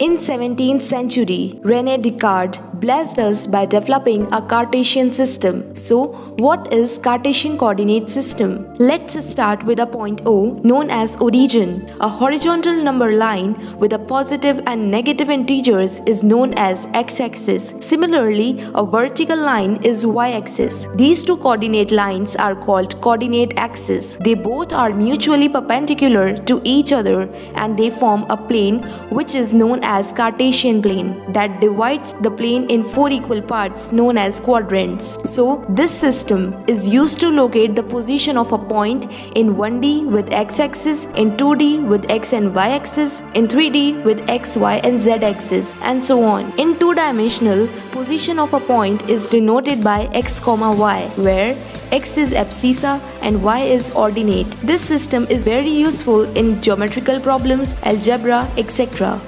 In 17th century, René Descartes blessed us by developing a Cartesian system. So, what is Cartesian coordinate system? Let's start with a point O known as origin. A horizontal number line with a positive and negative integers is known as x-axis. Similarly, a vertical line is y-axis. These two coordinate lines are called coordinate axes. They both are mutually perpendicular to each other and they form a plane which is known as Cartesian plane that divides the plane in four equal parts known as quadrants. So this system is used to locate the position of a point in 1D with x-axis, in 2D with x and y axis, in 3D with x, y and z axis and so on. In two-dimensional, position of a point is denoted by x, y where x is abscissa and y is ordinate. This system is very useful in geometrical problems, algebra, etc.